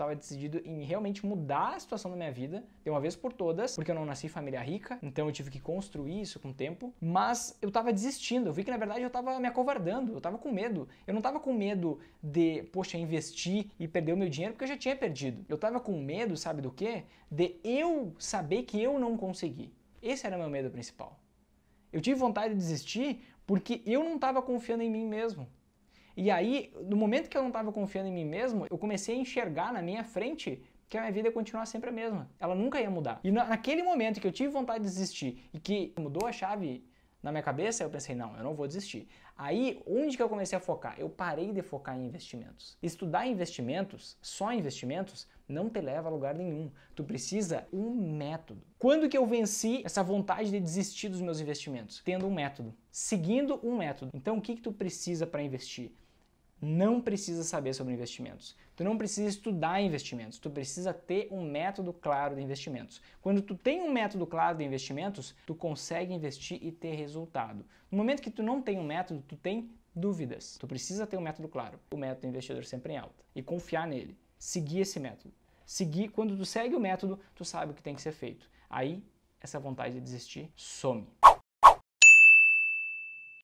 estava decidido em realmente mudar a situação da minha vida de uma vez por todas, porque eu não nasci em família rica, então eu tive que construir isso com o tempo, mas eu estava desistindo, eu vi que na verdade eu estava me acovardando, eu estava com medo. Eu não estava com medo de, poxa, investir e perder o meu dinheiro porque eu já tinha perdido. Eu estava com medo, sabe do quê? De eu saber que eu não consegui. Esse era meu medo principal. Eu tive vontade de desistir porque eu não estava confiando em mim mesmo. E aí, no momento que eu não estava confiando em mim mesmo, eu comecei a enxergar na minha frente que a minha vida ia continuar sempre a mesma. Ela nunca ia mudar. E naquele momento que eu tive vontade de desistir e que mudou a chave na minha cabeça, eu pensei, não, eu não vou desistir. Aí, onde que eu comecei a focar? Eu parei de focar em investimentos. Estudar investimentos, só investimentos, não te leva a lugar nenhum. Tu precisa um método. Quando que eu venci essa vontade de desistir dos meus investimentos? Tendo um método, seguindo um método. Então, o que que tu precisa para investir? Não precisa saber sobre investimentos. Tu não precisa estudar investimentos, tu precisa ter um método claro de investimentos. Quando tu tem um método claro de investimentos, tu consegue investir e ter resultado. No momento que tu não tem um método, tu tem dúvidas. Tu precisa ter um método claro. O método investidor sempre em alta e confiar nele. Seguir esse método. Seguir, quando tu segue o método, tu sabe o que tem que ser feito. Aí essa vontade de desistir some.